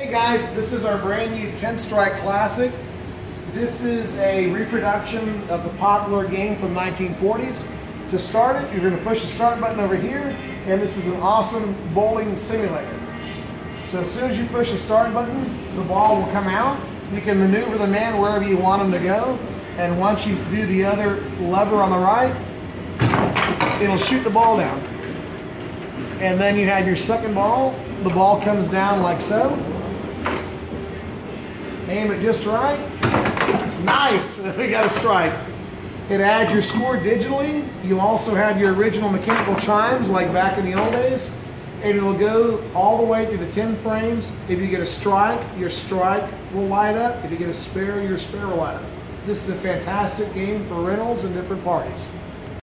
Hey guys, this is our brand new 10 Strike Classic. This is a reproduction of the popular game from 1940s. To start it, you're going to push the start button over here, and this is an awesome bowling simulator. So as soon as you push the start button, the ball will come out. You can maneuver the man wherever you want him to go, and once you do the other lever on the right, it'll shoot the ball down. And then you have your second ball. The ball comes down like so. Aim it just right. Nice, we got a strike. It adds your score digitally. You also have your original mechanical chimes like back in the old days. And it'll go all the way through the 10 frames. If you get a strike, your strike will light up. If you get a spare, your spare will light up. This is a fantastic game for rentals and different parties.